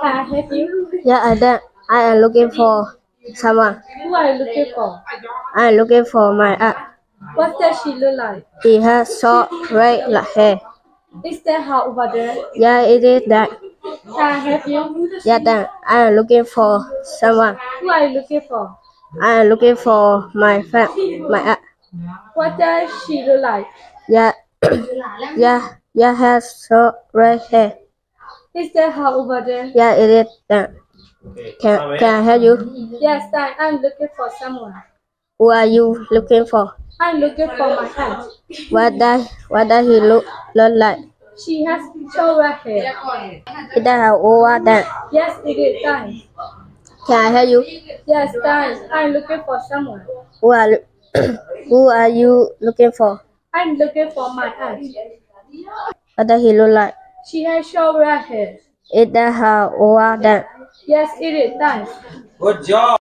Can I help you? Yeah, I done. I am looking for someone. Who are you looking for? I am looking for my aunt. What does she look like? He has short red like hair. Is that her over there? Yeah, it is that. Can I help you? Yeah, done. I am looking for someone. Who are you looking for? I am looking for my fam, my aunt. What does she look like? Yeah, yeah, yeah, has short red hair. Is that her over there? Yeah, it is that. Can can I help you? Yes, I am looking for someone. Who are you looking for? I'm looking for my aunt. What does what does he look look like? She has short red hair. Is that how old are that? Yes, it is time. Can I help you? Yes, time. I'm looking for someone. Who are who are you looking for? I'm looking for my aunt. What does he look like? She has short red hair. Is that how old are that? Yes, it is time. Good job.